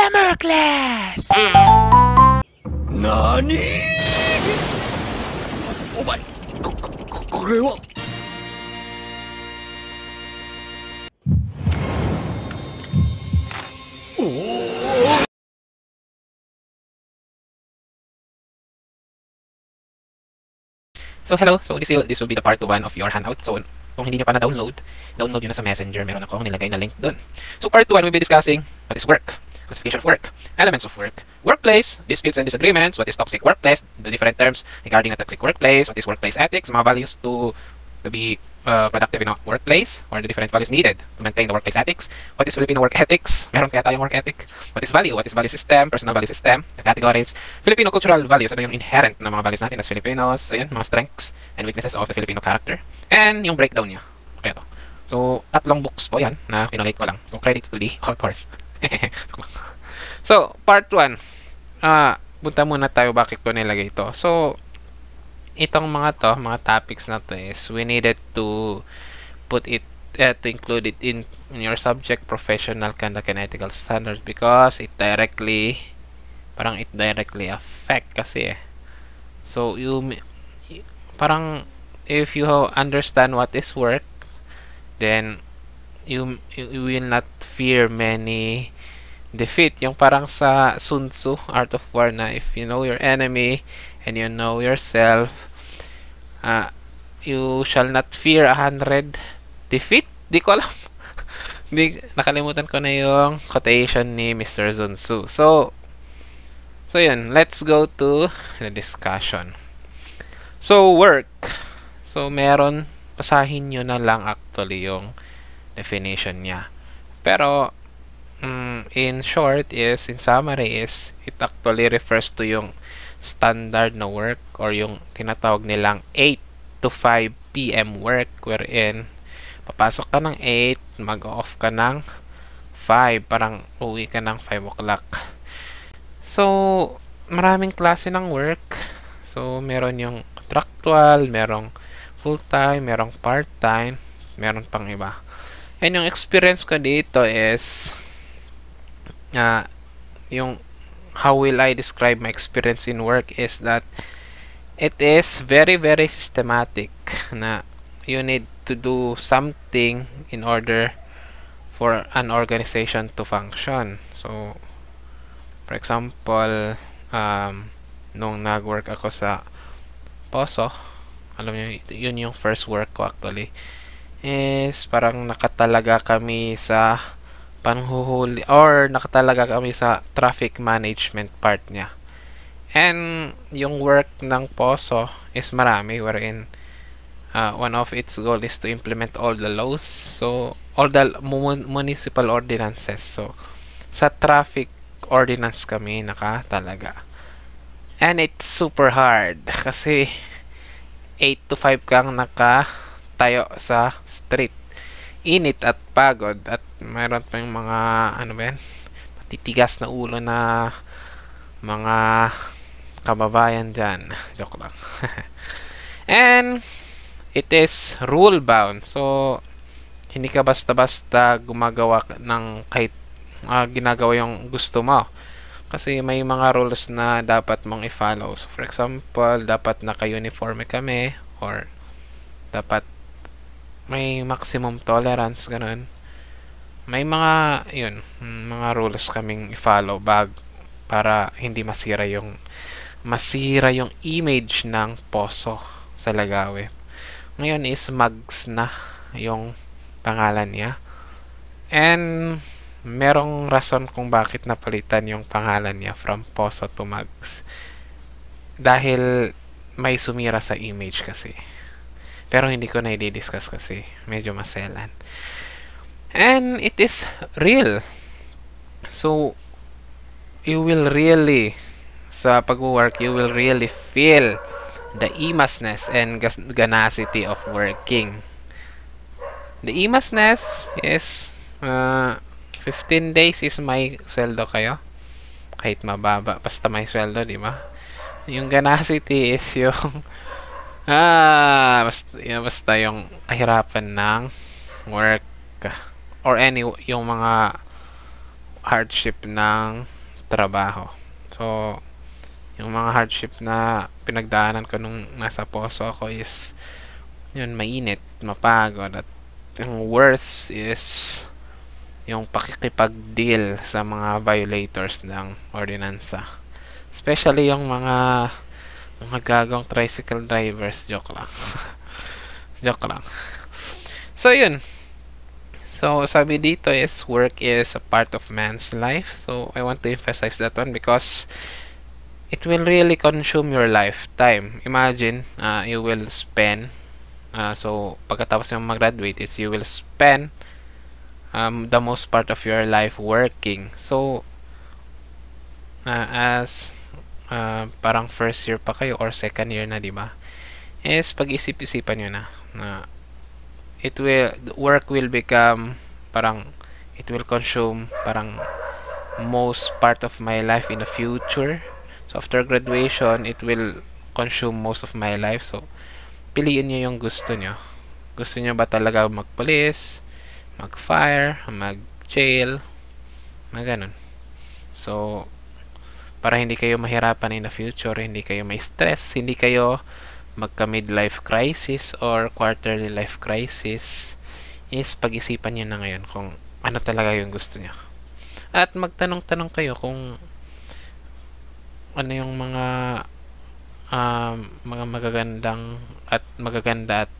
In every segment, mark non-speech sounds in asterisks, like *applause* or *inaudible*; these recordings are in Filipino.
Summer class! NANI?! Oh my... こ、こ、これは... So hello, so this will, this will be the part 1 of your handout. So kung hindi nyo pa na-download, download nyo na sa Messenger. Meron ako nilagay na link doon. So part 1, we'll be discussing what is work, Classification of work, elements of work, workplace, disputes and disagreements, what is toxic workplace, the different terms regarding a toxic workplace, what is workplace ethics, mga values to to be uh, productive in a workplace or the different values needed to maintain the workplace ethics. What is Filipino work *laughs* ethics? Meron kaya tayong work ethic? What is value? What is value system? Personal value system? The categories. Filipino cultural values. Ano yung inherent na mga values natin as Filipinos? Ayan, mga strengths and weaknesses of the Filipino character. And yung breakdown niya. Kaya to. So, tatlong books po yan na pinulate ko lang. So, credits to the *laughs* authors. *laughs* so, part 1. Ah, uh, punta muna tayo bakit ko nilagay ito. So, itong mga to, mga topics na to is we needed to put it uh, to include it in, in your subject professional ethical standards because it directly parang it directly affect kasi eh. So you parang if you understand what is work then you, you will not fear many defeat. Yung parang sa Sun Tzu, Art of War na if you know your enemy, and you know yourself, uh, you shall not fear a hundred defeat. Di ko alam. *laughs* Di, nakalimutan ko na yung quotation ni Mr. Sun Tzu. So, so yun. Let's go to the discussion. So, work. So, meron, pasahin nyo na lang actually yung definition niya. Pero, um, in short is, in summary is, it actually refers to yung standard na work or yung tinatawag nilang 8 to 5 p.m. work wherein papasok ka ng 8, mag-off ka ng 5, parang uwi ka ng 5 o'clock. So, maraming klase ng work. So, meron yung contractual, merong full-time, merong part-time, meron pang iba. And yung experience ko dito is uh, yung how will I describe my experience in work is that it is very very systematic na you need to do something in order for an organization to function. So for example um, nung nag-work ako sa Poso alam niyo yun yung first work ko actually is parang nakatalaga kami sa panhuhuli or nakatalaga kami sa traffic management part niya. And yung work ng POSO is marami wherein uh, one of its goal is to implement all the laws. So, all the municipal ordinances. So, sa traffic ordinance kami nakatalaga. And it's super hard *laughs* kasi 8 to 5 kang nakatayo sa street. Init at pagod at mayroon pa yung mga ano ba yan? Matitigas na ulo na mga kababayan dyan. *laughs* Joke lang. *laughs* And it is rule bound. So hindi ka basta-basta gumagawa ng kahit uh, ginagawa yung gusto mo. Kasi may mga rules na dapat mong i-follow. So for example dapat naka-uniforme kami or dapat may maximum tolerance ganun. May mga yun mga rules kaming i-follow bag para hindi masira yung masira yung image ng poso sa Lagawe. Ngayon is Mags na yung pangalan niya. And merong rason kung bakit napalitan yung pangalan niya from Poso to Mags dahil may sumira sa image kasi pero hindi ko na i-discuss kasi medyo maselan. And it is real. So, you will really, sa pag-work, you will really feel the imasness and ganacity of working. The imasness is uh, 15 days is may sweldo kayo. Kahit mababa, basta may sweldo, di ba? Yung ganacity is *laughs* yung Ah, basta, yun, basta yung kahirapan ng work or any yung mga hardship ng trabaho. So, yung mga hardship na pinagdaanan ko nung nasa poso ako is yun, mainit, mapagod at yung worst is yung pakikipag-deal sa mga violators ng ordinansa. Especially yung mga mga gagawang tricycle drivers. Joke lang. *laughs* Joke lang. So, yun. So, sabi dito is work is a part of man's life. So, I want to emphasize that one because it will really consume your lifetime. Imagine, uh, you will spend uh, so, pagkatapos mo mag-graduate is you will spend um, the most part of your life working. So, uh, as uh, parang first year pa kayo or second year na, di ba? Is pag-isip-isipan nyo na na it will work will become parang it will consume parang most part of my life in the future. So after graduation, it will consume most of my life. So piliin niyo yung gusto niyo. Gusto niyo ba talaga magpulis, mag-fire, mag-jail, mga ganun. So, para hindi kayo mahirapan in the future, hindi kayo may stress, hindi kayo magka-midlife crisis or quarterly life crisis, is pag-isipan niyo na ngayon kung ano talaga yung gusto niyo. At magtanong-tanong kayo kung ano yung mga um, mga magagandang at magaganda at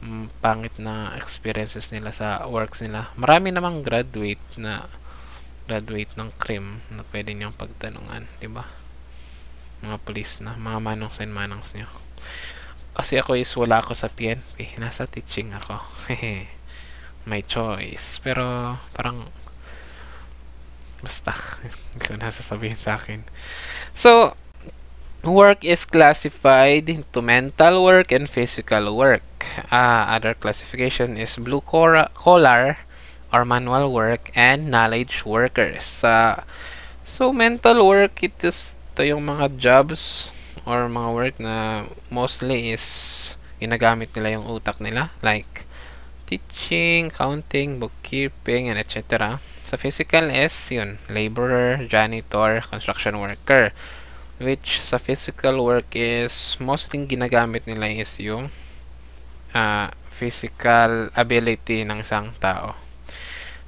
um, pangit na experiences nila sa works nila. Marami namang graduate na graduate ng crim na pwede niyong pagtanungan, di ba? Mga police na, mga manongs and manongs niyo. Kasi ako is wala ako sa PNP. *laughs* Nasa teaching ako. *laughs* My choice. Pero parang basta. *laughs* Hindi ko nasasabihin sa akin. So, work is classified into mental work and physical work. Uh, other classification is blue collar or manual work and knowledge workers. Uh, so, mental work, ito, ito yung mga jobs or mga work na mostly is ginagamit nila yung utak nila. Like, teaching, counting, bookkeeping, and etc. Sa physical is yun, laborer, janitor, construction worker which sa physical work is mostly ginagamit nila is yung uh, physical ability ng isang tao.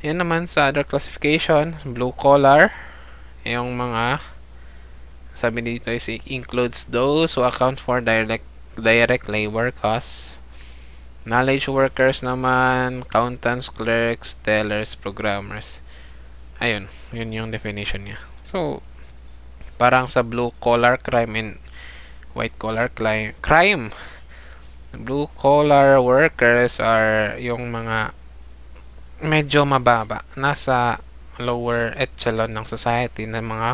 Yan naman sa other classification, blue collar, yung mga sabi dito is includes those who account for direct direct labor costs. Knowledge workers naman, accountants, clerks, tellers, programmers. Ayun, yun yung definition niya. So, parang sa blue collar crime and white collar crime blue collar workers are yung mga medyo mababa. Nasa lower echelon ng society ng mga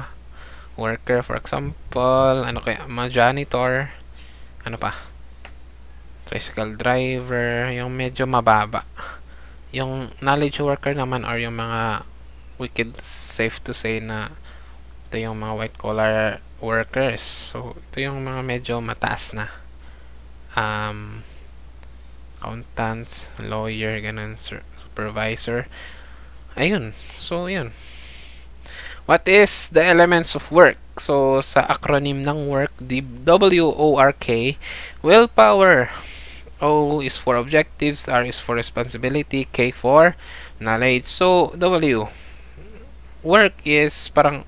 worker. For example ano kaya mga janitor ano pa tricycle driver yung medyo mababa. Yung knowledge worker naman or yung mga wicked safe to say na ito yung mga white collar workers. So ito yung mga medyo mataas na um, accountants lawyer ganun supervisor. Ayun. So yun. What is the elements of work? So sa acronym ng work the W-O-R-K willpower. O is for objectives R is for responsibility K for knowledge. So W work is parang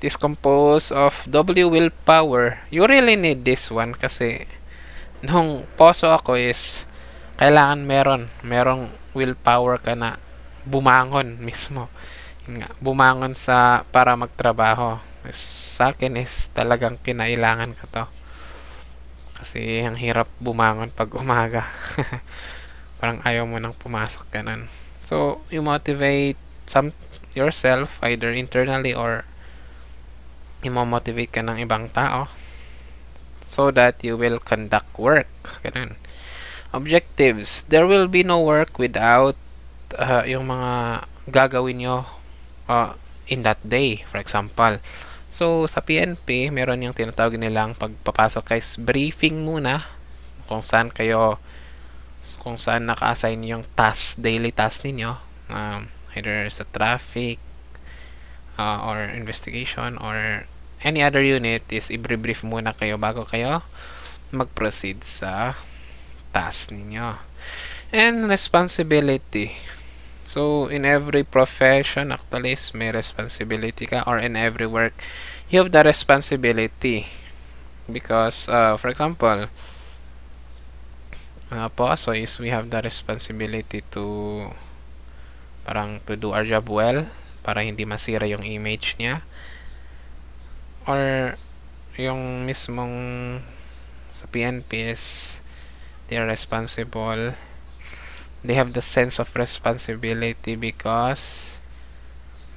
It is composed of W willpower. You really need this one kasi nung poso ako is kailangan meron. Merong willpower ka na bumangon *laughs* mismo. Nga, bumangon sa para magtrabaho. Sa akin is talagang kinailangan ka to. Kasi ang hirap bumangon pag umaga. *laughs* Parang ayaw mo nang pumasok ganun. So, you motivate some yourself either internally or imo-motivate ka ng ibang tao so that you will conduct work. Ganun. Objectives. There will be no work without uh, yung mga gagawin nyo uh, in that day. For example, so sa PNP, meron yung tinatawag nilang pagpapasok kay briefing muna kung saan kayo kung saan naka-assign yung task, daily task ninyo. Um, either sa traffic uh, or investigation or any other unit is i-brief muna kayo bago kayo mag-proceed sa task ninyo. And responsibility. So, in every profession, actually, may responsibility ka or in every work, you have the responsibility. Because, uh, for example, uh, po, so is we have the responsibility to parang to do our job well para hindi masira yung image niya or yung mismong sa PNP is they're responsible. They have the sense of responsibility because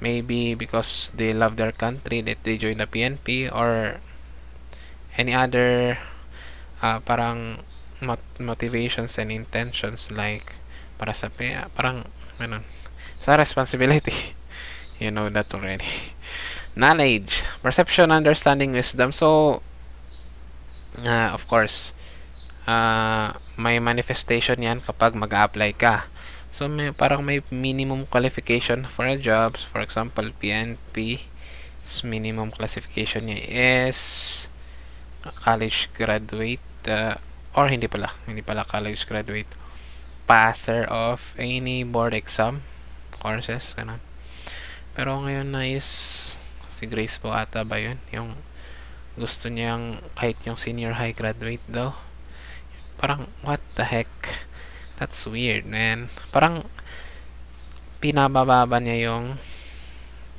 maybe because they love their country that they join the PNP or any other uh, parang mot motivations and intentions like para sa parang ano sa responsibility *laughs* you know that already. *laughs* Knowledge perception understanding wisdom. So uh, of course uh, may manifestation yan kapag mag-apply ka. So may, parang may minimum qualification for a job for example PNP minimum classification niya is college graduate uh, or hindi pala hindi pala college graduate. Passer of any board exam courses ganun. Pero ngayon na is si Grace po ata ba yun? Yung gusto niyang kahit yung senior high graduate daw parang what the heck? That's weird man. Parang pinabababa niya yung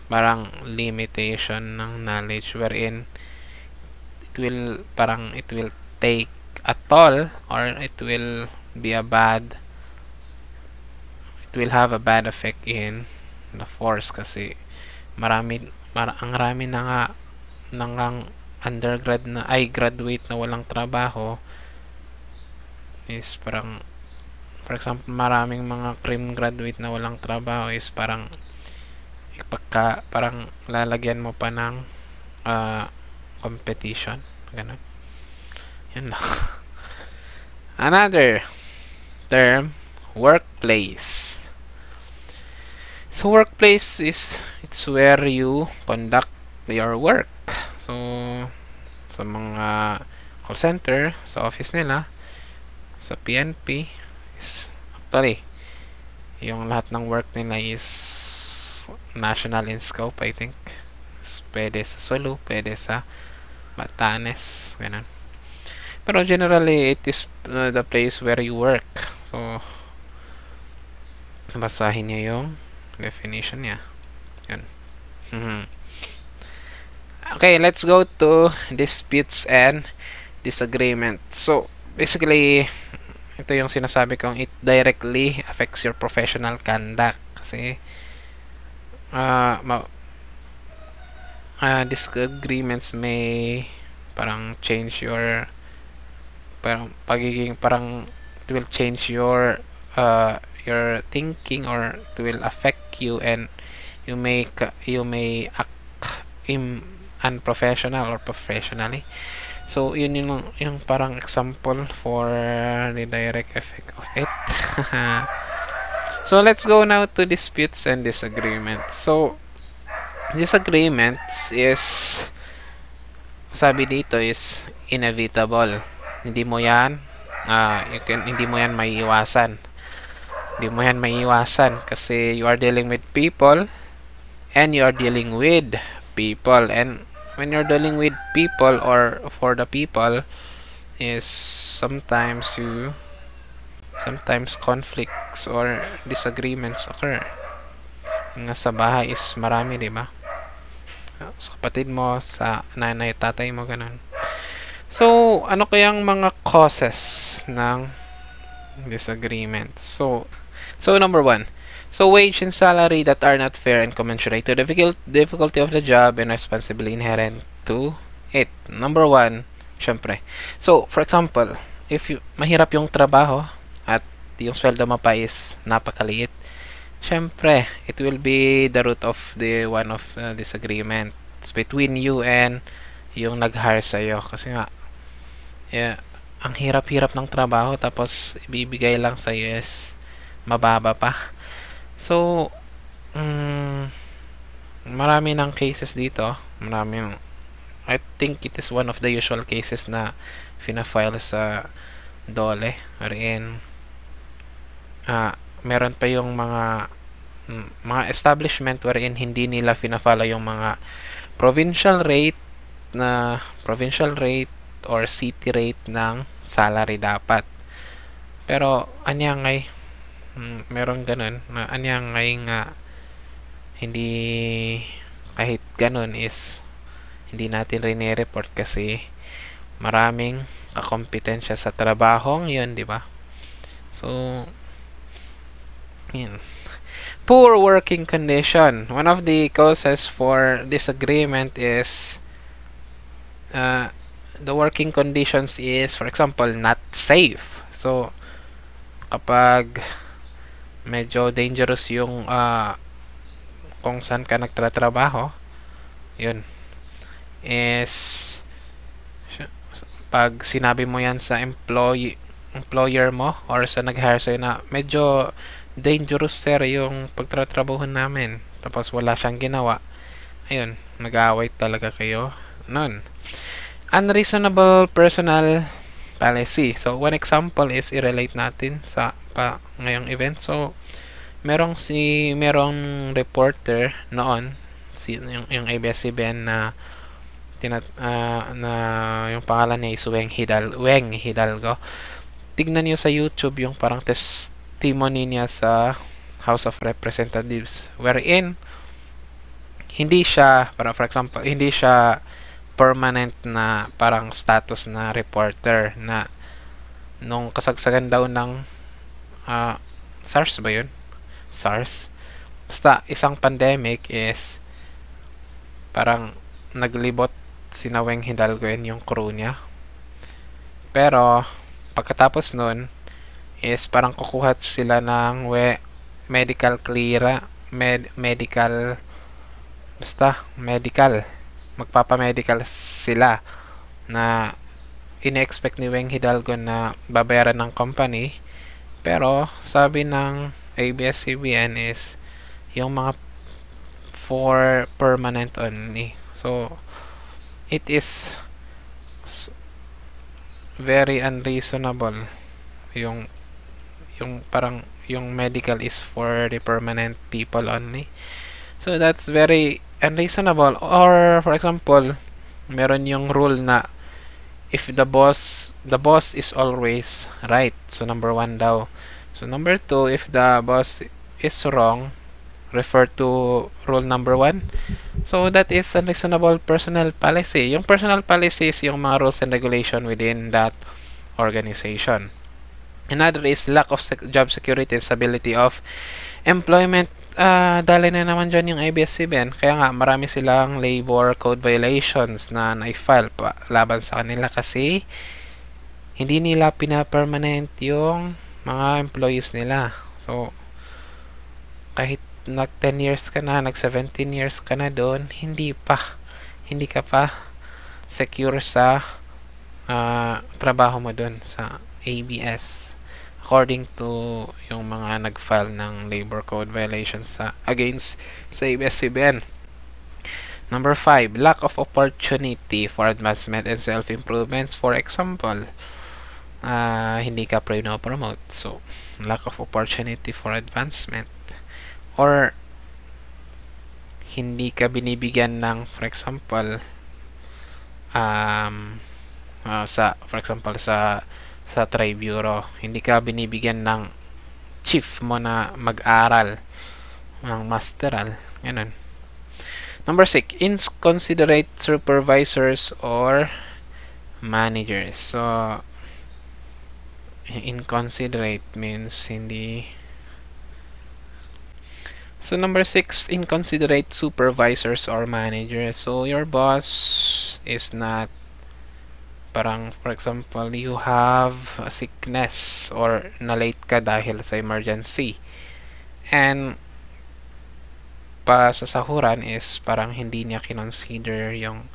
parang limitation ng knowledge wherein it will parang it will take a toll or it will be a bad it will have a bad effect in the force kasi marami mar ang rami na nga nang undergrad na ay graduate na walang trabaho is parang for example maraming mga cream graduate na walang trabaho is parang ipagka parang lalagyan mo pa ng uh, competition ganun. Yun lang. *laughs* Another term workplace. So workplace is it's where you conduct your work. So sa mga call center sa office nila sa PNP is actually yung lahat ng work nila is national in scope I think. Pwede sa Sulu pwede sa Batanes ganun. Pero generally it is uh, the place where you work. So basahin niyo yung definition niya. Yun. Okay let's go to disputes and disagreements. So basically ito yung sinasabi kong it directly affects your professional conduct kasi uh, uh, disagreements may parang change your parang pagiging parang it will change your uh, your thinking or it will affect you and you may you may act in unprofessional or professionally. So, yun yung, yung parang example for the direct effect of it. *laughs* so, let's go now to disputes and disagreements. So, disagreements is sabi dito is inevitable. Hindi mo yan uh, you can, hindi mo yan maiiwasan. Hindi mo yan maiiwasan kasi you are dealing with people and you are dealing with people and when you're dealing with people or for the people is sometimes you sometimes conflicts or disagreements occur. Nga sa bahay is marami di ba? Sa kapatid mo sa nanay tatay mo ganun. So ano kayang mga causes ng disagreement? So so number one So wage and salary that are not fair and commensurate to the difficulty of the job and responsibility inherent to it. Number one, syempre. So, for example, if you, mahirap yung trabaho at yung sweldo mo pa is napakaliit, syempre, it will be the root of the one of uh, disagreement It's between you and yung nag-hire sa'yo. Kasi nga, yeah, ang hirap-hirap ng trabaho tapos ibibigay lang sa'yo is mababa pa. So, mm, marami ng cases dito. Marami I think it is one of the usual cases na fina-file sa DOLE wherein ah, meron pa yung mga mm, mga establishment wherein hindi nila fina-follow yung mga provincial rate na provincial rate or city rate ng salary dapat. Pero anya ngay mm, meron ganun na anya ngay nga hindi kahit ganun is hindi natin rin report kasi maraming kakompetensya sa trabahong yun, di ba? So, yun. Poor working condition. One of the causes for disagreement is uh, the working conditions is, for example, not safe. So, kapag medyo dangerous yung uh, kung saan ka nagtatrabaho, yun, is pag sinabi mo yan sa employee employer mo or sa nag-hire sa'yo na medyo dangerous sir yung pagtatrabaho namin. Tapos wala siyang ginawa. Ayun nag-aaway talaga kayo nun. Unreasonable personal policy. So one example is i-relate natin sa pa ngayong event so merong si merong reporter noon si yung, yung ABS-CBN na tinat uh, na yung pangalan niya is Weng Hidal Weng Hidalgo. Tignan niyo sa YouTube yung parang testimony niya sa House of Representatives wherein hindi siya para for example hindi siya permanent na parang status na reporter na nung kasagsagan daw ng uh, SARS ba yun? SARS. Basta isang pandemic is parang naglibot sinaweng Hidalgo and yung crew niya. Pero, pagkatapos nun, is parang kukuha sila ng we, medical clear med, medical basta medical magpapamedical sila na ine-expect ni Weng Hidalgo na babayaran ng company pero sabi ng ABS-CBN is yung mga for permanent only. So it is very unreasonable. Yung yung parang yung medical is for the permanent people only. So that's very unreasonable. Or for example meron yung rule na if the boss the boss is always right so number one daw so number two if the boss is wrong refer to rule number one So that is a reasonable personal policy. Yung personal policy is yung mga rules and regulation within that organization. Another is lack of sec job security and stability of employment. Uh, dali na naman dyan yung ABS-CBN. Kaya nga, marami silang labor code violations na na-file pa laban sa kanila kasi hindi nila pina-permanent yung mga employees nila. So, kahit nag 10 years ka na, nag 17 years ka na doon, hindi pa, hindi ka pa secure sa uh, trabaho mo doon sa ABS according to yung mga nag-file ng labor code violations sa against sa ABS-CBN. Number 5, lack of opportunity for advancement and self-improvements. For example, uh, hindi ka pre-promote. So, lack of opportunity for advancement or hindi ka binibigyan ng for example um, uh, sa for example sa sa tri bureau hindi ka binibigyan ng chief mo na mag-aral ng masteral ganun. Number 6 inconsiderate supervisors or managers. So inconsiderate means hindi. So number six, inconsiderate supervisors or managers. So your boss is not parang for example, you have a sickness or na-late ka dahil sa emergency. And pa sa sahuran is parang hindi niya kinonsider yung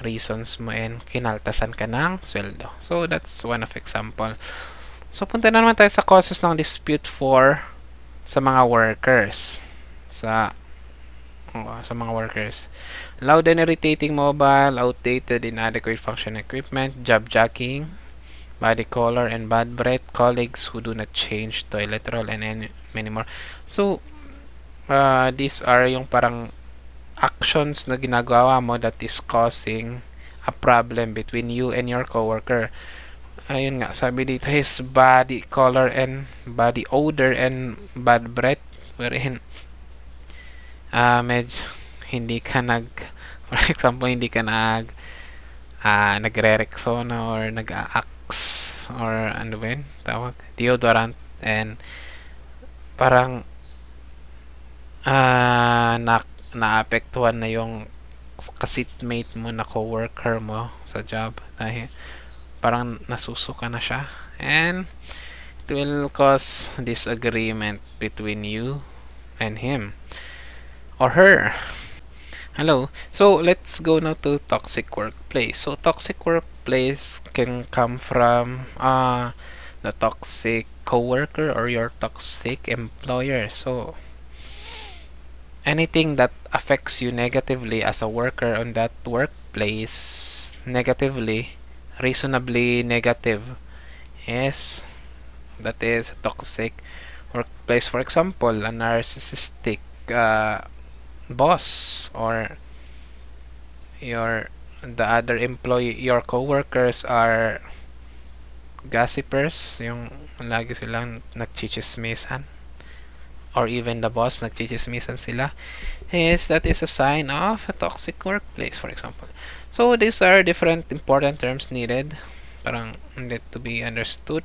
reasons mo and kinaltasan ka ng sweldo. So that's one of example. So punta na naman tayo sa causes ng dispute for sa mga workers sa Oo, sa mga workers. Loud and irritating mobile, outdated, inadequate function equipment, job jacking, body color, and bad breath, colleagues who do not change toilet roll, and any, many more. So, uh, these are yung parang actions na ginagawa mo that is causing a problem between you and your coworker. Ayun nga, sabi dito, his body color and body odor and bad breath wherein uh, medyo hindi ka nag *laughs* for example hindi ka nag uh, nagre-rexona or nag-axe or ano ba yun tawag? Deodorant. And parang uh, na naapektuhan na yung kasitmate mo na coworker mo sa job dahil parang nasusuka na siya. And it will cause disagreement between you and him or her hello. So let's go now to toxic workplace. So toxic workplace can come from uh, the toxic coworker or your toxic employer. So anything that affects you negatively as a worker on that workplace negatively reasonably negative. Yes, that is toxic workplace. For example a narcissistic uh, boss or your the other employee your coworkers are gossipers yung lagi silang nagchichismisan or even the boss nagchichismisan sila. Is that is a sign of a toxic workplace for example. So these are different important terms needed. Parang need to be understood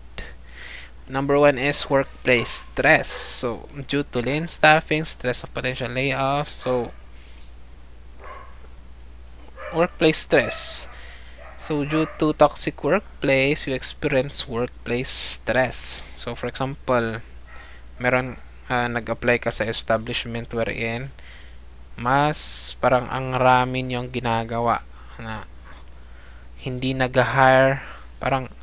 number one is workplace stress. So due to lean staffing stress of potential layoffs so workplace stress. So due to toxic workplace you experience workplace stress. So for example meron uh, nag-apply ka sa establishment wherein mas parang ang rami yung ginagawa na hindi nag-hire parang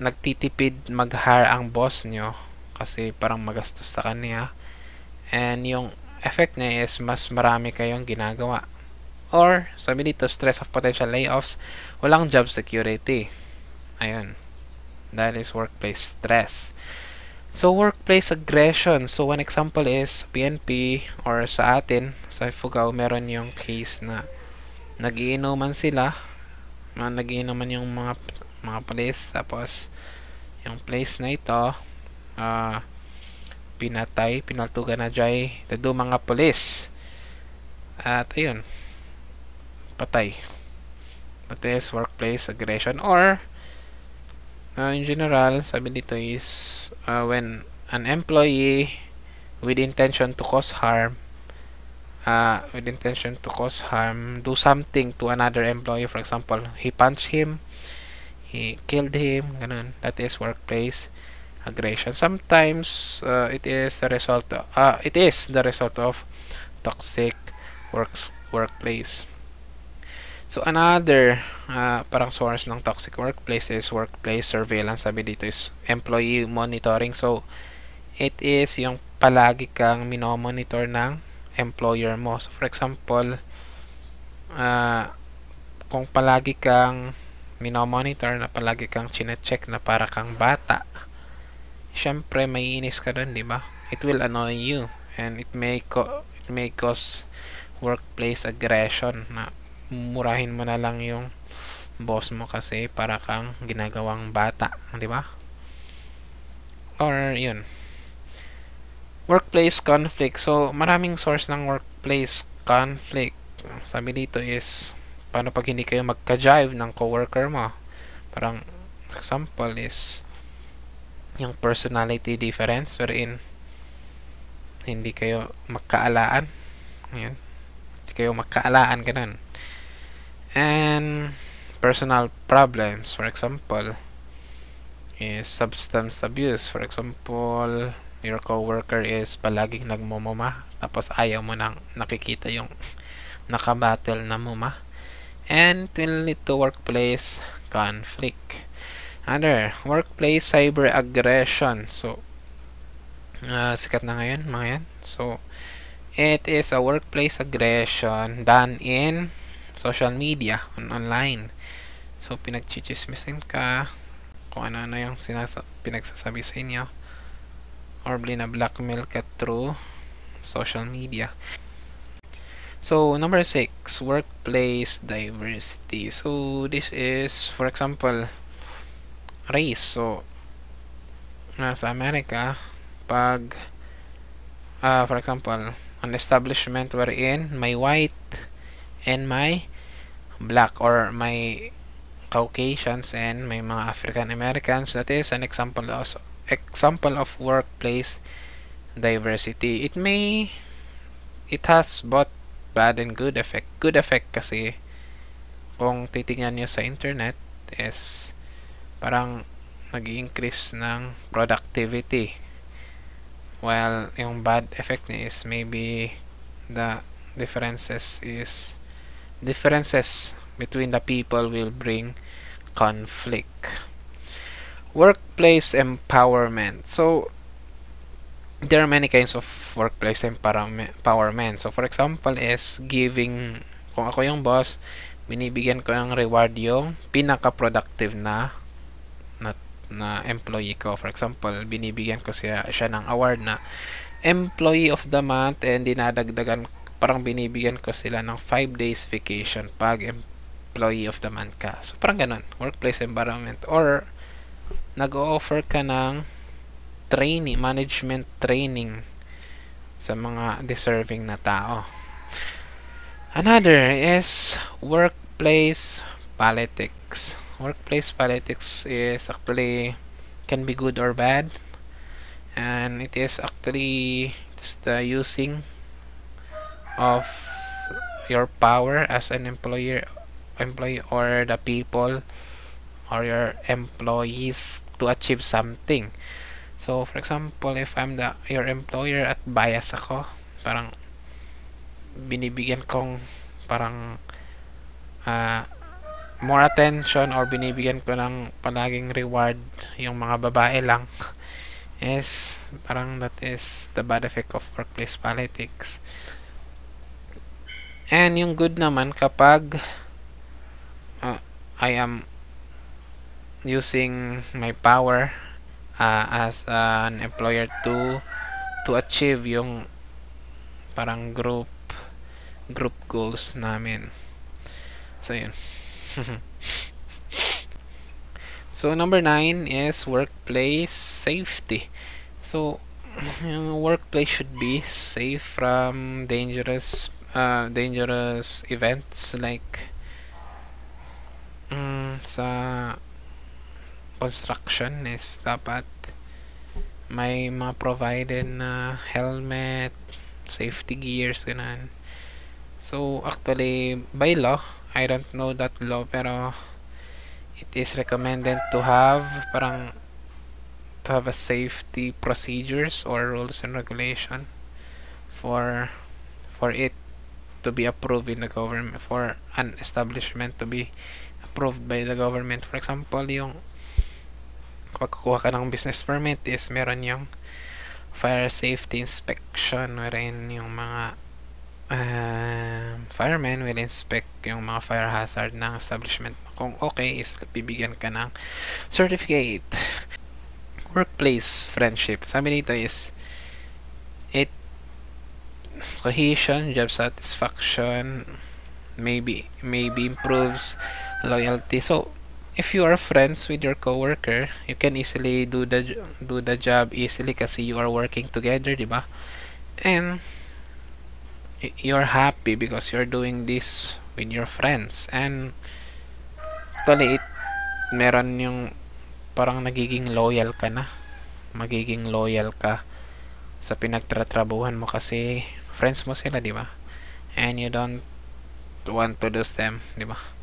nagtitipid mag-hire ang boss nyo kasi parang magastos sa kanya and yung effect niya is mas marami kayong ginagawa or sabi dito stress of potential layoffs walang job security ayun that is workplace stress So, workplace aggression. So, one example is PNP or sa atin, sa Ifugao, meron yung case na nagiinuman sila. Nagiinuman yung mga mga police. Tapos, yung place na ito, uh, pinatay, pinaltugan na jay dado mga police. At, ayun, patay. That is workplace aggression or uh, in general, sabi dito is uh, when an employee with intention to cause harm uh, with intention to cause harm do something to another employee for example he punched him he killed him ganun that is workplace aggression sometimes uh, it is the result of, uh, it is the result of toxic works workplace So another uh, parang source ng toxic workplace is workplace surveillance. Sabi dito is employee monitoring. So it is yung palagi kang minomonitor ng employer mo. So for example, uh, kung palagi kang minomonitor na palagi kang chine-check na para kang bata, syempre may inis ka doon, di ba? It will annoy you and it may co it may cause workplace aggression na murahin mo na lang yung boss mo kasi para kang ginagawang bata, di ba? Or yun. Workplace conflict. So, maraming source ng workplace conflict. Sabi dito is paano pag hindi kayo magka-jive ng coworker mo? Parang example is yung personality difference wherein hindi kayo magkaalaan. Ayan. Hindi kayo magkaalaan ganun and personal problems for example is substance abuse for example your coworker is palaging nagmumuma tapos ayaw mo nang nakikita yung *laughs* nakabattle na muma and it will lead to workplace conflict other workplace cyber aggression so uh, sikat na ngayon mga yan so It is a workplace aggression done in social media, on online. So, pinagchichismisin ka, kung ano-ano yung sinasa pinagsasabi sa inyo, or blina-blackmail ka through social media. So, number six, workplace diversity. So, this is, for example, race. So, nasa Amerika, pag, uh, for example, an establishment wherein may white and may black or may Caucasians and may mga African Americans, that is an example of, example of workplace diversity. It may, it has both bad and good effect. Good effect kasi kung titingnan niyo sa internet is parang nag increase ng productivity. While yung bad effect niya is maybe the differences is differences between the people will bring conflict. Workplace empowerment. So there are many kinds of workplace empowerment. So, for example, is giving, kung ako yung boss, binibigyan ko ng reward yung pinaka-productive na, na, na employee ko. For example, binibigyan ko siya, siya ng award na employee of the month and dinadagdagan, parang binibigyan ko sila ng 5 days vacation pag employee of the month ka. So, parang ganun. Workplace environment. Or, nag-o-offer ka ng training, management training sa mga deserving na tao. Another is workplace politics. Workplace politics is actually can be good or bad and it is actually it's the using of your power as an employer employee or the people or your employees to achieve something So, for example, if I'm the your employer at bias ako, parang binibigyan kong parang uh, more attention or binibigyan ko ng palaging reward yung mga babae lang *laughs* is parang that is the bad effect of workplace politics. And yung good naman kapag uh, I am using my power uh, as an employer to to achieve yung parang group group goals namin. So yun. *laughs* so number 9 is workplace safety. So workplace should be safe from dangerous uh, dangerous events like um, sa construction is dapat may mga provided na helmet, safety gears, ganun. So, actually, by law, I don't know that law, pero it is recommended to have parang to have a safety procedures or rules and regulation for for it to be approved in the government for an establishment to be approved by the government for example yung kapag ka ng business permit is meron yung fire safety inspection wherein yung mga uh, firemen will inspect yung mga fire hazard ng establishment. Kung okay is bibigyan ka ng certificate. Workplace friendship. Sabi nito is it cohesion job satisfaction maybe maybe improves loyalty. So if you are friends with your coworker, you can easily do the do the job easily kasi you are working together, di ba? And you're happy because you're doing this with your friends. And actually it meron yung parang nagiging loyal ka na. Magiging loyal ka sa pinagtatrabuhan mo kasi friends mo sila di ba? And you don't want to lose them di ba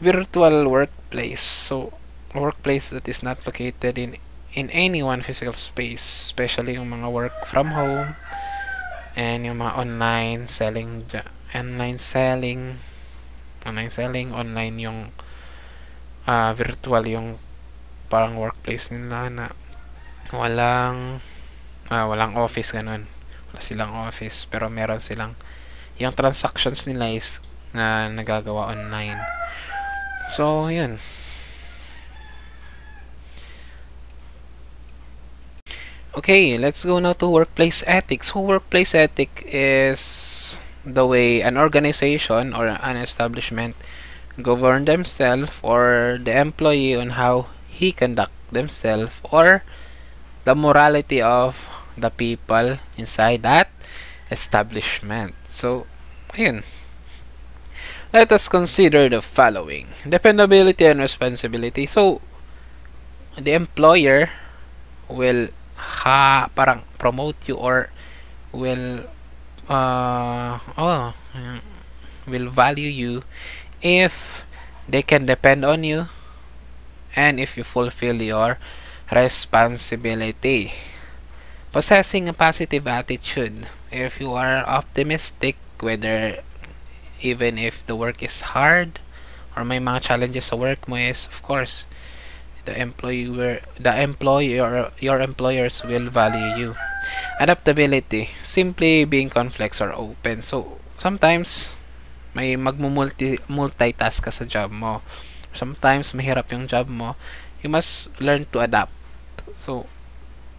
virtual workplace. So, workplace that is not located in in any one physical space, especially yung mga work from home and yung mga online selling online selling online selling online yung uh, virtual yung parang workplace nila na walang uh, walang office ganun wala silang office pero meron silang yung transactions nila is na nagagawa online so yun Okay, let's go now to workplace ethics. So workplace ethic is the way an organization or an establishment govern themselves or the employee on how he conduct themselves or the morality of the people inside that establishment. So, ayun. Let us consider the following. Dependability and responsibility. So, the employer will ha parang promote you or will uh, oh will value you if they can depend on you and if you fulfill your responsibility possessing a positive attitude if you are optimistic whether even if the work is hard or may mga challenges sa work mo is of course the employer the employer your employers will value you. Adaptability simply being complex or open. So sometimes may magmumulti multitask ka sa job mo. Sometimes mahirap yung job mo. You must learn to adapt. So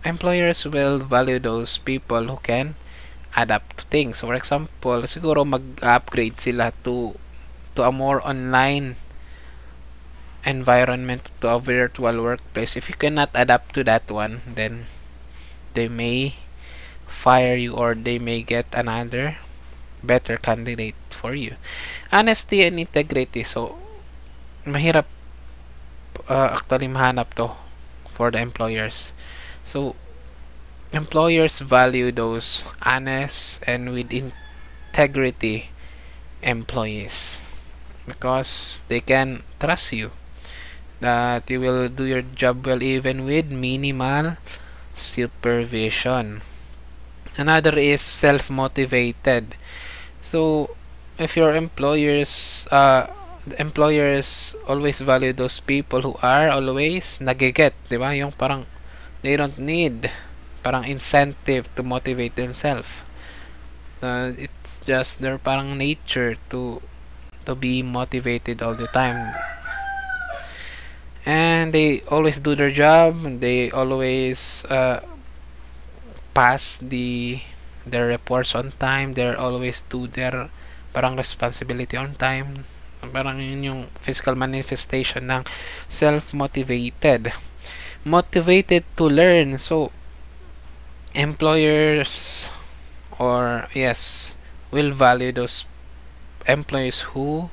employers will value those people who can adapt to things. For example siguro mag-upgrade sila to to a more online environment to a virtual workplace. If you cannot adapt to that one then they may fire you or they may get another better candidate for you. Honesty and integrity. So mahirap uh, actually mahanap to for the employers. So employers value those honest and with integrity employees because they can trust you that you will do your job well even with minimal supervision. Another is self-motivated. So, if your employers, uh, employers always value those people who are always nagiget, di ba? Yung parang they don't need parang incentive to motivate themselves. Uh, it's just their parang nature to to be motivated all the time. And they always do their job they always uh, pass the their reports on time. They're always do their parang responsibility on time. Parang yun yung physical manifestation ng self-motivated. Motivated to learn. So employers or yes will value those employees who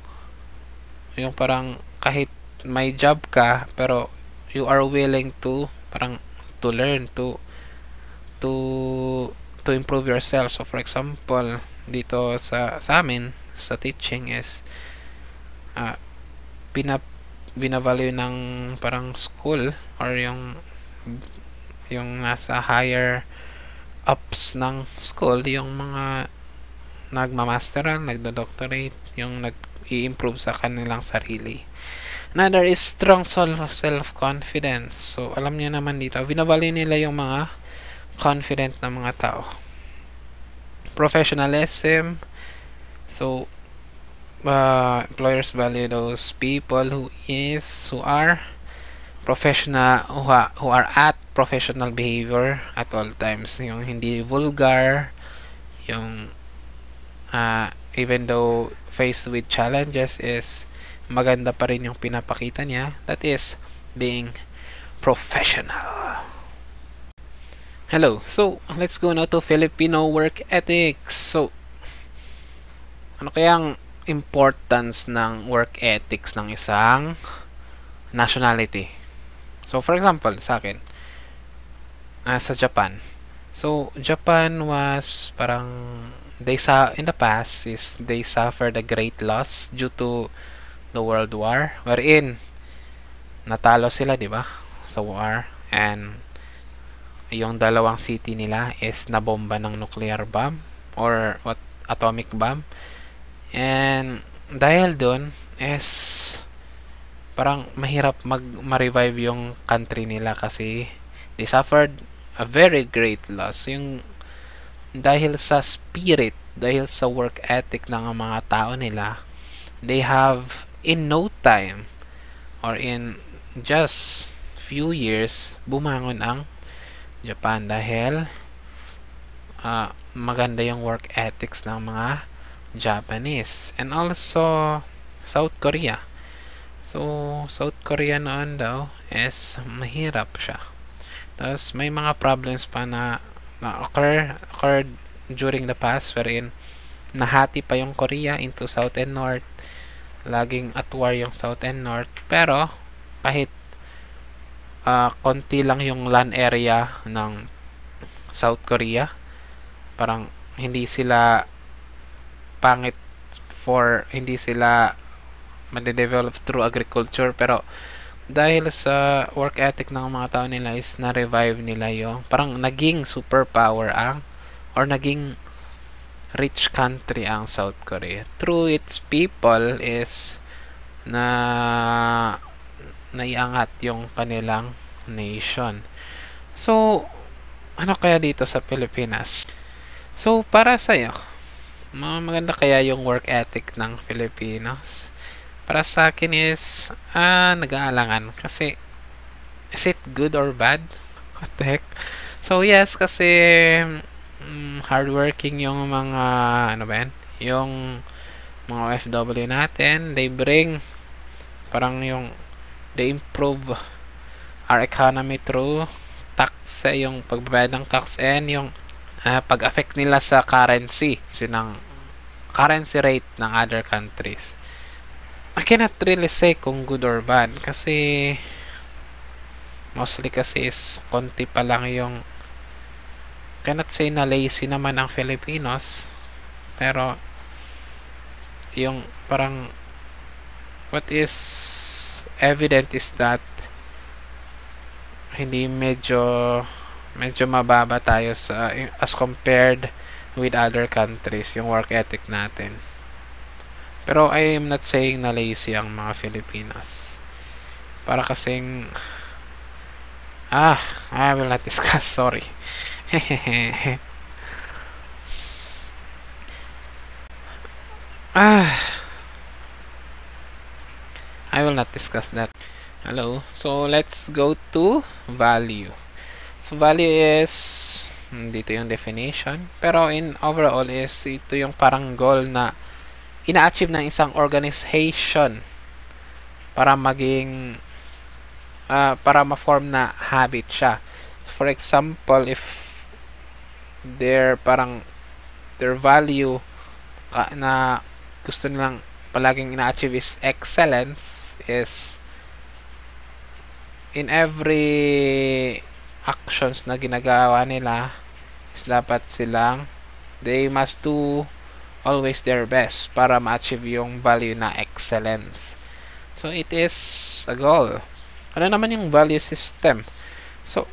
yung parang kahit may job ka pero you are willing to parang to learn to to to improve yourself. So for example dito sa sa amin sa teaching is uh, pinap binavalue ng parang school or yung yung nasa higher ups ng school yung mga nagmamasteral, nagdo-doctorate, yung nag-i-improve sa kanilang sarili. Another is strong self-confidence. So, alam niyo naman dito, binabali nila yung mga confident na mga tao. Professionalism. So, uh, employers value those people who is, who are professional, who, ha, who are at professional behavior at all times. Yung hindi vulgar, yung uh, even though faced with challenges is maganda pa rin yung pinapakita niya. That is being professional. Hello. So, let's go now to Filipino work ethics. So, ano kayang importance ng work ethics ng isang nationality? So, for example, sa akin, uh, sa Japan. So, Japan was parang they saw in the past is they suffered a great loss due to the World War wherein natalo sila, 'di ba? Sa war and yung dalawang city nila is nabomba ng nuclear bomb or what atomic bomb. And dahil doon is parang mahirap mag ma-revive yung country nila kasi they suffered a very great loss. Yung dahil sa spirit, dahil sa work ethic ng mga tao nila, they have in no time or in just few years bumangon ang Japan dahil uh, maganda yung work ethics ng mga Japanese and also South Korea so South Korea noon daw is mahirap siya. Tapos may mga problems pa na na occur occurred during the past wherein nahati pa yung Korea into South and North. Laging at war yung South and North. Pero kahit uh, konti lang yung land area ng South Korea parang hindi sila pangit for hindi sila made-develop through agriculture. Pero dahil sa work ethic ng mga tao nila is na-revive nila yung parang naging superpower ang or naging rich country ang South Korea. Through its people is na naiangat yung kanilang nation. So ano kaya dito sa Pilipinas? So para sa iyo maganda kaya yung work ethic ng Filipinos para sa akin is ah, nag-aalangan kasi is it good or bad? *laughs* What the heck? So yes, kasi um, hardworking yung mga ano ba yan? Yung mga OFW natin, they bring parang yung they improve our economy through tax, eh, yung pagbabayad ng tax and yung uh, pag-affect nila sa currency, sinang currency rate ng other countries. I cannot really say kung good or bad kasi mostly kasi is konti pa lang yung cannot say na lazy naman ang Filipinos pero yung parang what is evident is that hindi medyo medyo mababa tayo sa as compared with other countries yung work ethic natin pero I am not saying na lazy ang mga Filipinas. Para kasing Ah, I will not discuss, *laughs* sorry. ah. I will not discuss that. Hello. So let's go to value. So value is dito yung definition. Pero in overall is ito yung parang goal na ina-achieve ng isang organization para maging uh, para ma-form na habit siya. For example, if their parang their value ka, na gusto nilang palaging ina-achieve is excellence is in every actions na ginagawa nila is dapat silang they must do always their best para ma-achieve yung value na excellence. So, it is a goal. Ano naman yung value system? So,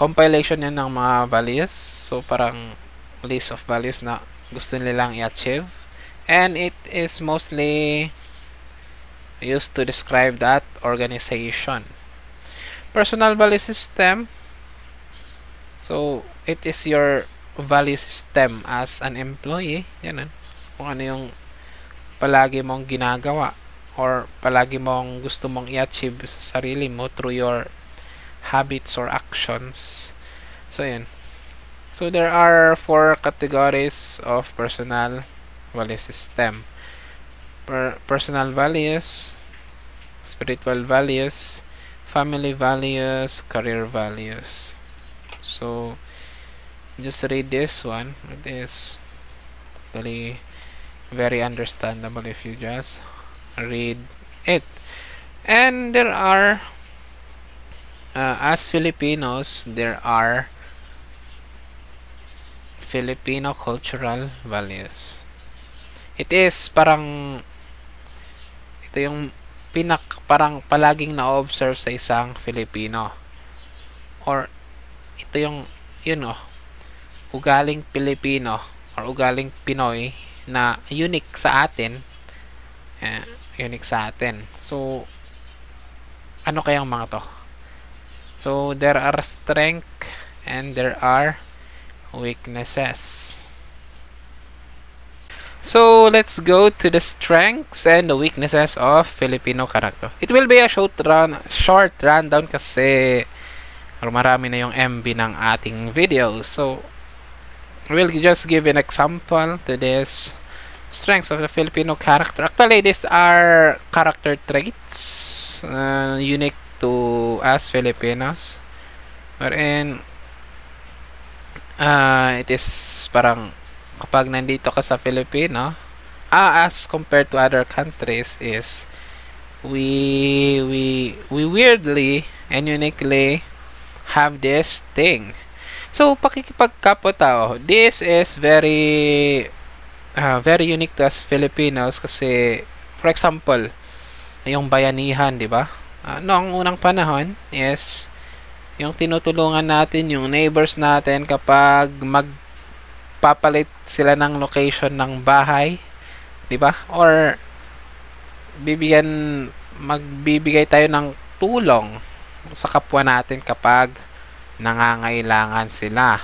compilation yan ng mga values. So, parang list of values na gusto nilang i-achieve. And it is mostly used to describe that organization. Personal value system. So, it is your value system as an employee, ganun. Kung ano yung palagi mong ginagawa or palagi mong gusto mong i-achieve sa sarili mo through your habits or actions. So, yun. So, there are four categories of personal value system. Per personal values, spiritual values, family values, career values. So, just read this one. It is really very understandable if you just read it. And there are uh, as Filipinos there are Filipino cultural values. It is parang ito yung pinak parang palaging na-observe sa isang Filipino. Or ito yung yun oh ugaling Pilipino or ugaling Pinoy na unique sa atin eh, unique sa atin so ano kayang mga to so there are strength and there are weaknesses. So let's go to the strengths and the weaknesses of Filipino character. It will be a short run, short rundown kasi marami na yung MB ng ating video. So we'll just give an example to this strengths of the Filipino character. Actually, these are character traits uh, unique to us Filipinos. Wherein uh, it is parang kapag nandito ka sa Filipino, ah, as compared to other countries is we we we weirdly and uniquely have this thing. So pakikipagkapwa-tao, this is very uh, very unique to us Filipinos kasi for example, yung bayanihan, 'di ba? Uh, noong unang panahon is yung tinutulungan natin yung neighbors natin kapag mag papalit sila ng location ng bahay, 'di ba? Or bibigyan magbibigay tayo ng tulong sa kapwa natin kapag nangangailangan sila.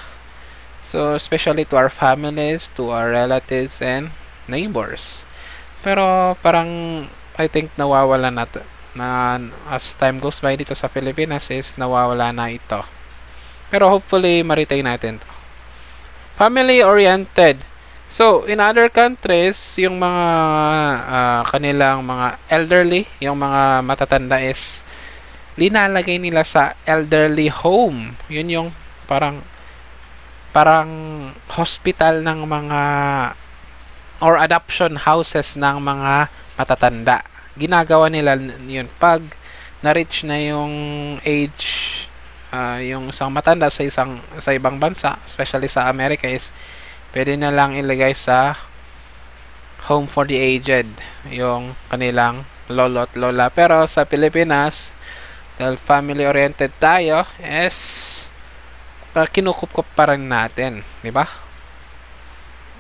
So, especially to our families, to our relatives and neighbors. Pero parang I think nawawala na na as time goes by dito sa Pilipinas is nawawala na ito. Pero hopefully ma-retain natin to family oriented so in other countries yung mga uh, kanilang mga elderly yung mga matatanda is linalagay nila sa elderly home. Yun yung parang parang hospital ng mga or adoption houses ng mga matatanda. Ginagawa nila yun. Pag na-reach na yung age uh, yung isang matanda sa isang sa ibang bansa, especially sa America is pwede na lang ilagay sa home for the aged yung kanilang lolo at lola. Pero sa Pilipinas, dahil family oriented tayo, is uh, kinukup pa rin natin, di ba?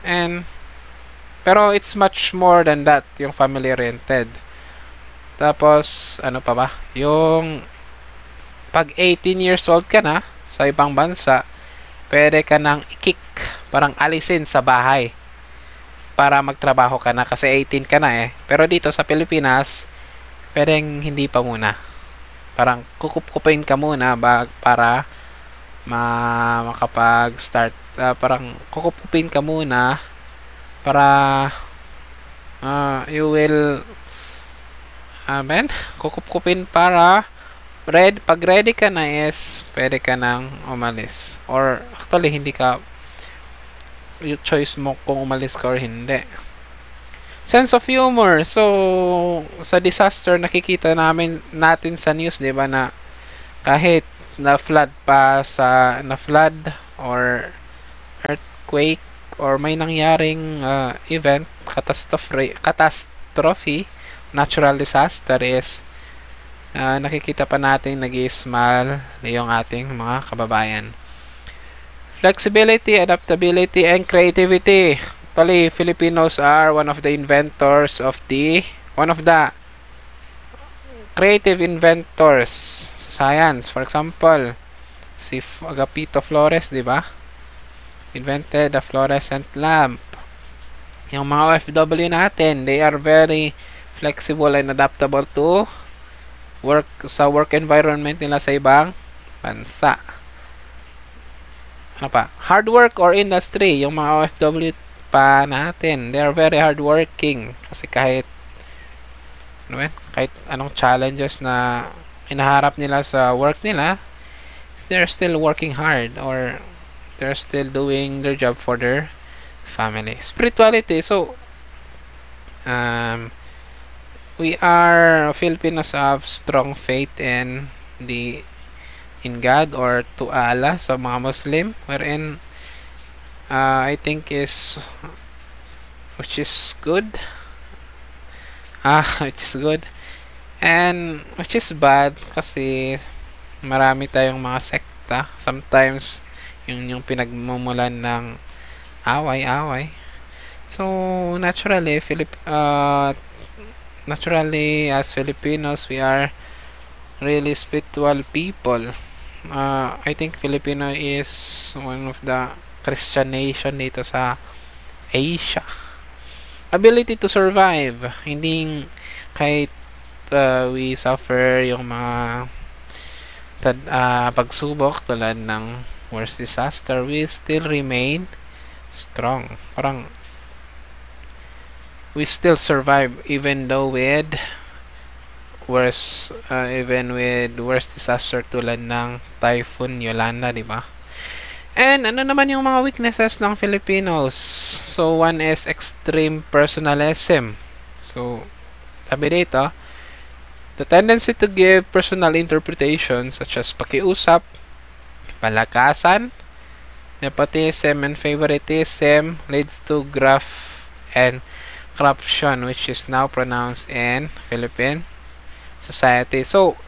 And pero it's much more than that, yung family oriented. Tapos ano pa ba? Yung pag 18 years old ka na sa ibang bansa, pwede ka nang i-kick, parang alisin sa bahay para magtrabaho ka na kasi 18 ka na eh. Pero dito sa Pilipinas, pwedeng hindi pa muna. Parang kukup-kupin ka muna ba, para ma makapag-start. Uh, parang kukup-kupin ka muna para uh, you will amen kukup-kupin para ready, pag ready ka na is, pwede ka nang umalis. Or, actually, hindi ka, yung choice mo kung umalis ka or hindi. Sense of humor. So, sa disaster, nakikita namin, natin sa news, di ba, na kahit na flood pa sa, na flood or earthquake or may nangyaring uh, event, catastrophe, catastrophe, natural disaster is uh, nakikita pa natin nag smile yung ating mga kababayan. Flexibility, adaptability, and creativity. Actually, Filipinos are one of the inventors of the, one of the creative inventors sa science. For example, si Agapito Flores, di ba? Invented the fluorescent lamp. Yung mga OFW natin, they are very flexible and adaptable to work sa work environment nila sa ibang bansa. Ano pa? Hard work or industry, yung mga OFW pa natin, they are very hard working kasi kahit ano yan, kahit anong challenges na inaharap nila sa work nila, they're still working hard or they're still doing their job for their family. Spirituality, so um, we are Filipinos have strong faith in the in God or to Allah sa so mga Muslim wherein uh, I think is which is good. Ah *laughs* which is good. And which is bad kasi marami tayong mga sekta. Sometimes yung yung pinagmumulan ng away-away. So naturally Philip uh, naturally as Filipinos we are really spiritual people. Uh, I think Filipino is one of the Christian nation dito sa Asia. Ability to survive. Hindi kahit uh, we suffer yung mga tad, uh, pagsubok tulad ng worst disaster, we still remain strong. Parang we still survive even though with worst uh, even with worst disaster tulad ng Typhoon Yolanda, di ba? And ano naman yung mga weaknesses ng Filipinos? So one is extreme personalism. So sabi dito, the tendency to give personal interpretations such as pakiusap, palakasan, nepotism, and favoritism leads to graft and corruption which is now pronounced in Philippine society. So,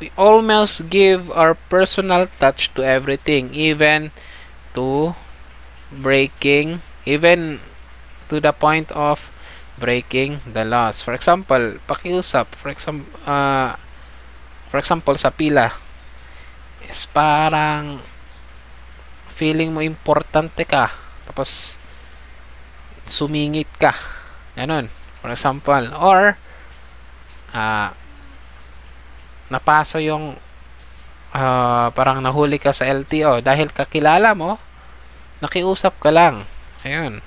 we almost give our personal touch to everything, even to breaking, even to the point of breaking the laws. For example, pakiusap, for example, uh, for example, sa pila, is parang feeling mo importante ka, tapos sumingit ka. Ganun. For example. Or, uh, napasa yung uh, parang nahuli ka sa LTO dahil kakilala mo, nakiusap ka lang. Ayun.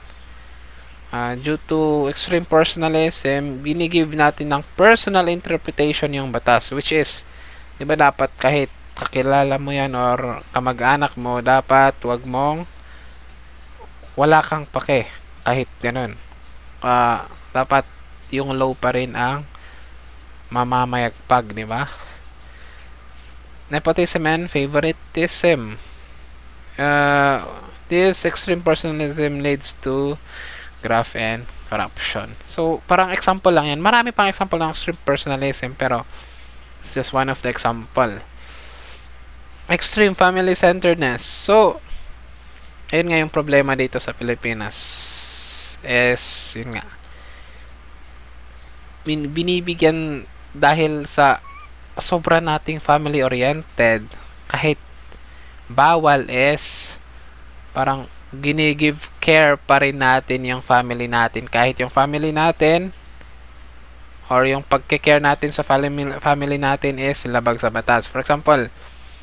Uh, due to extreme personalism, binigive natin ng personal interpretation yung batas, which is, di ba dapat kahit kakilala mo yan or kamag-anak mo, dapat wag mong wala kang pake kahit ganun. Uh, dapat yung low pa rin ang mamamayagpag, di ba? Nepotism and favoritism. Uh, this extreme personalism leads to graft and corruption. So, parang example lang yan. Marami pang example ng extreme personalism, pero it's just one of the example. Extreme family-centeredness. So, ayun nga yung problema dito sa Pilipinas is yun nga bin, binibigyan dahil sa sobra nating family oriented kahit bawal is parang ginigive care pa rin natin yung family natin kahit yung family natin or yung pagke-care natin sa family, family natin is labag sa batas for example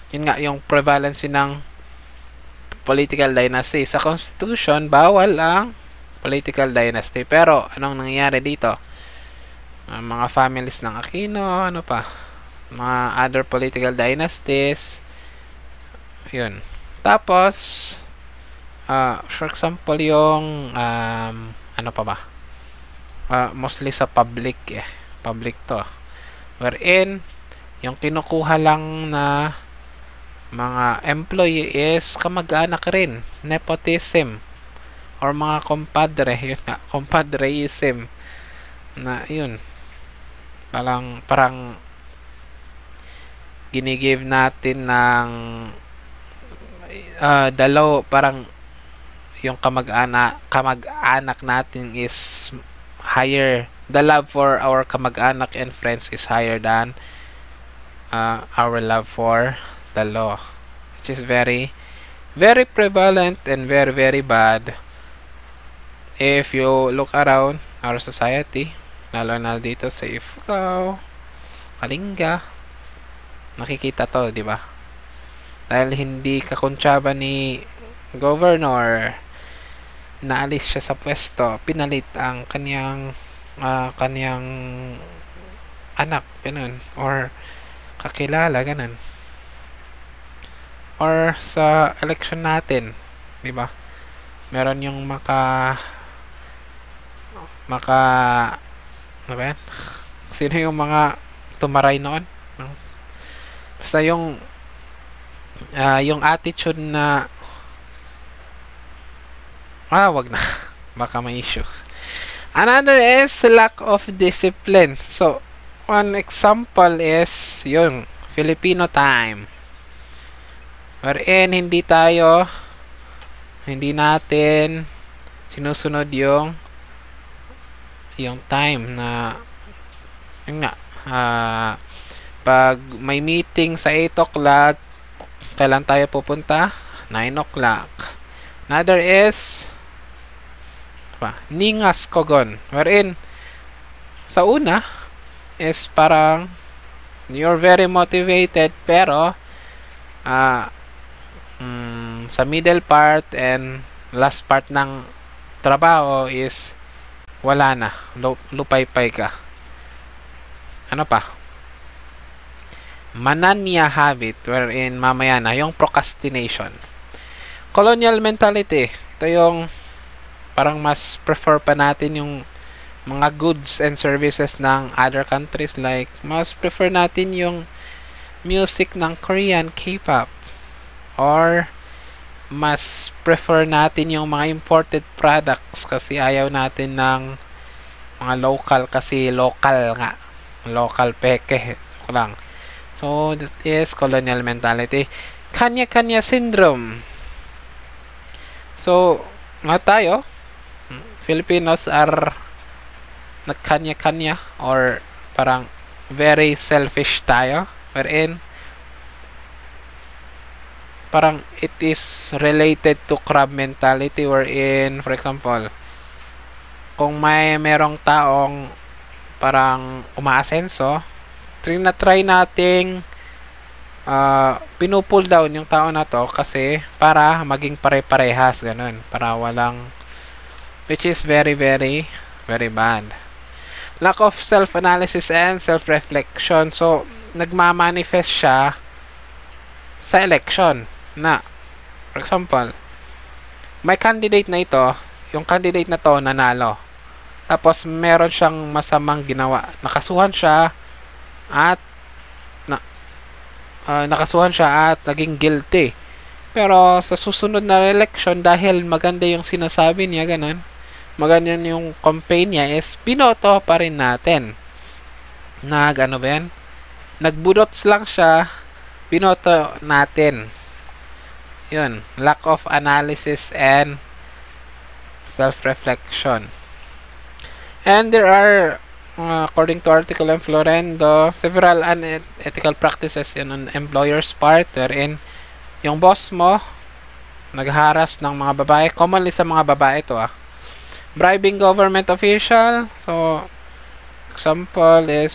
yun nga yung prevalence ng political dynasty. Sa constitution, bawal ang political dynasty. Pero, anong nangyayari dito? Uh, mga families ng Aquino, ano pa? Mga other political dynasties. Yun. Tapos, uh, for example, yung, um, ano pa ba? Uh, mostly sa public eh. Public to. Wherein, yung kinukuha lang na mga employee is kamag-anak rin nepotism or mga compadre *laughs* yun nga compadreism na yun parang parang ginigive natin ng uh, dalaw parang yung kamag-anak kamag-anak natin is higher. The love for our kamag-anak and friends is higher than uh, our love for the law which is very very prevalent and very very bad. If you look around our society lalo na dito sa Ifugao Kalinga nakikita to di ba dahil hindi kakontsaba ni governor naalis siya sa pwesto pinalit ang kanyang uh, kanyang anak ganun or kakilala ganun or sa election natin, 'di ba? Meron yung maka maka ano ba yan? *laughs* Sino yung mga tumaray noon? Basta yung uh, yung attitude na ah, wag na. *laughs* Baka may issue. Another is lack of discipline. So, one example is yung Filipino time wherein hindi tayo hindi natin sinusunod yung yung time na yun nga uh, pag may meeting sa 8 o'clock kailan tayo pupunta 9 o'clock. Another is pa, Ningas Kogon. Wherein, sa una, is parang you're very motivated pero uh, mm, sa middle part and last part ng trabaho is wala na. Lupay-pay ka. Ano pa? Mananya habit wherein mamaya na yung procrastination. Colonial mentality. Ito yung parang mas prefer pa natin yung mga goods and services ng other countries. Like mas prefer natin yung music ng Korean K-pop. Or mas prefer natin yung mga imported products kasi ayaw natin ng mga local kasi local nga. Local peke. Lang so that is colonial mentality. Kanya-kanya syndrome. So nga tayo Filipinos are nagkanya-kanya or parang very selfish tayo wherein parang it is related to crab mentality wherein for example kung may merong taong parang umaasenso try na try nating uh, pinupull down yung tao na to kasi para maging pare-parehas ganun. Para walang which is very very very bad. Lack of self-analysis and self-reflection. So nagmamanifest siya sa election na for example may candidate na ito yung candidate na to nanalo. Tapos meron siyang masamang ginawa. Nakasuhan siya at na, uh, nakasuhan siya at naging guilty pero sa susunod na election dahil maganda yung sinasabi niya ganun maganda yung campaign niya is binoto pa rin natin. Nag ano ba yan? Nagbudots lang siya, binoto natin. Yun, lack of analysis and self-reflection. And there are, uh, according to article in Florendo, several unethical practices in an employer's part wherein yung boss mo nagharas ng mga babae. Commonly sa mga babae to ah bribing government official. So, example is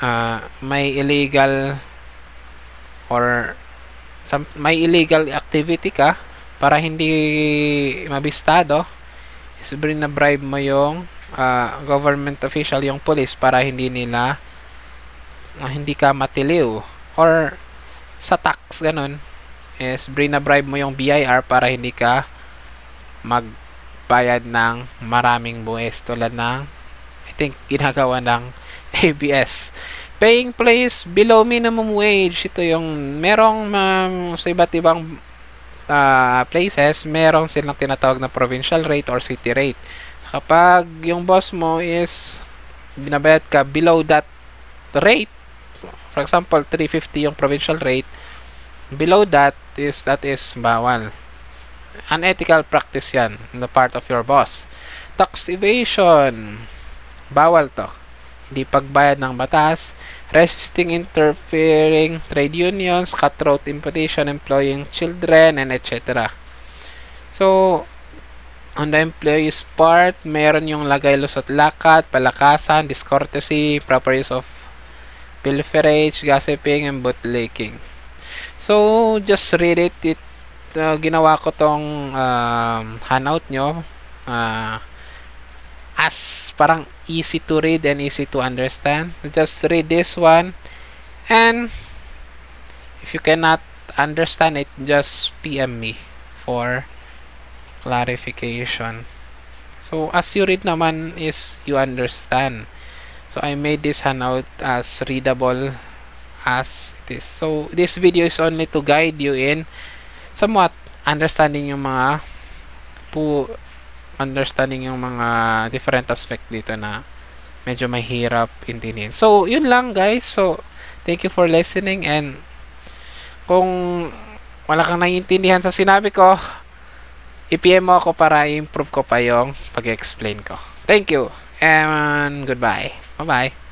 uh, may illegal or some, may illegal activity ka para hindi mabistado is na bribe mo yung uh, government official yung police para hindi nila uh, hindi ka matiliw or sa tax ganun is na bribe mo yung BIR para hindi ka magbayad ng maraming buwis tulad ng I think *laughs* ginagawa ng ABS. Paying place below minimum wage. Ito yung merong um, sa iba't ibang uh, places, merong silang tinatawag na provincial rate or city rate. Kapag yung boss mo is binabayad ka below that rate, for example, 350 yung provincial rate, below that is that is bawal unethical practice yan on the part of your boss. Tax evasion. Bawal to. Hindi pagbayad ng batas. Resisting interfering trade unions, cutthroat imposition, employing children, and etc. So, on the employee's part, meron yung lagay lusot lakat, palakasan, discourtesy, proper use of pilferage, gossiping, and bootlicking. So, just read it. It uh, ginawa ko tong uh, handout nyo uh, as parang easy to read and easy to understand. Just read this one and if you cannot understand it, just PM me for clarification. So, as you read naman is you understand. So, I made this handout as readable as it is. So, this video is only to guide you in somewhat understanding yung mga po understanding yung mga different aspect dito na medyo mahirap intindihin. So, yun lang guys. So, thank you for listening and kung wala kang naiintindihan sa sinabi ko, i-PM mo ako para i-improve ko pa yung pag-explain ko. Thank you and goodbye. Bye-bye.